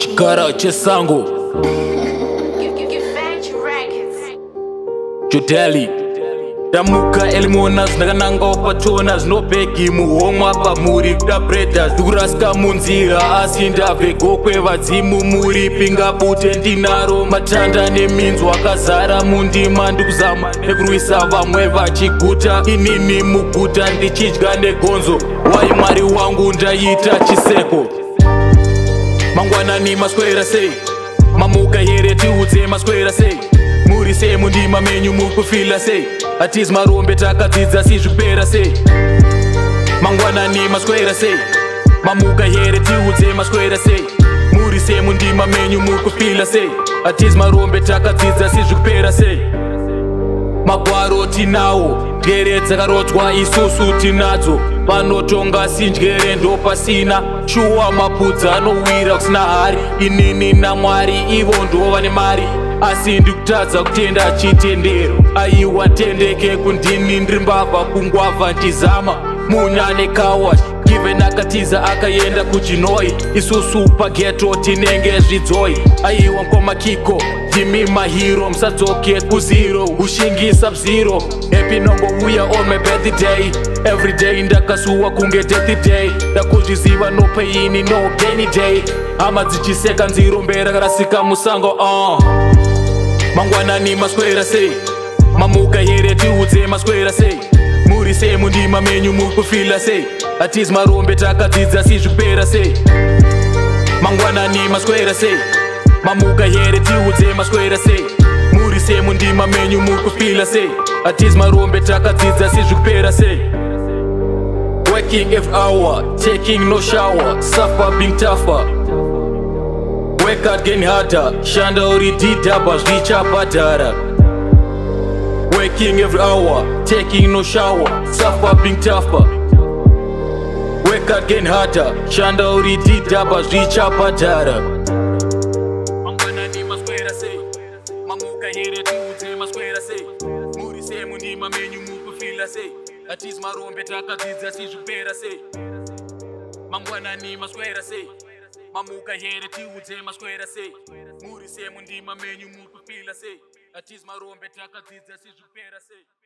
chikarachi sangu jodeli ndamuka elimonas ndakanangawo patona zvinobhegi muhomwa pamuri kuda breda ndikuraska munzira asi ndabvego kwevadzimu muri pingabute ndinaro matanda neminzwa akazara mundima ndikuzama nekurwisa vamwe vachiguta inini muguta ndichidya negonzo wai mwari wangu ndaita chiseko mangwanani maswera sei mamuka here tiudze maswera sei sei mundima menyu mukufila sei atizi marombe takadzidza sizvipera sei mangwanani maswera sei mamuka here tiudze maswera sei muri sei mundima menyu mukufila sei atizi marombe takadzidza sizvikupera sei magwaro tinawo njere dzakarodzwa isusu tinadzo vanotonga sinjere ndopasina chuwa mapudza anowira kusina hari inini namwari ivo ndovane mari asi ndikutadza kutenda chitendero aiwa tendeke kundini ndiri mbabva kungwavha ndizama munyane kawach given akatiza akaenda kuchinoi isusu pageto tinenge zvidzoi aiwa nkomakiko jimi mahiro musadzoke kuziro ushingisa bziro hepi nongo uya ome birthday everyday ndakasuwa kunge dethday ndakuzviziva nopeini no gany day hama dzichiseka nziro mbera rasika musango uh ndiani maswera sei mamuka here tiudze maswera sei muri sei mundima menyu muri kufila sei hatizi marombe takadzidza sizvipera sei mangwanani maswera sei mamuka here tiudze maswera sei muri sei mundima menyu muri kufila sei hatizi marombe takadzidza sizvipera sei working f hour taking no shower suffer being tuffer work hard gain harder shanda uri dida pazvichabhadhara working every hour taking no shower suffer being tougher work hard gain harder shanda uri dida pazvichabhadhara atizi marombe takadzidza sizvipera sei mangwanani maswera sei mamuka here tiudze maswera sei muri semundima menyu mukupila sei atizi marombe takadzidza sizvikupera sei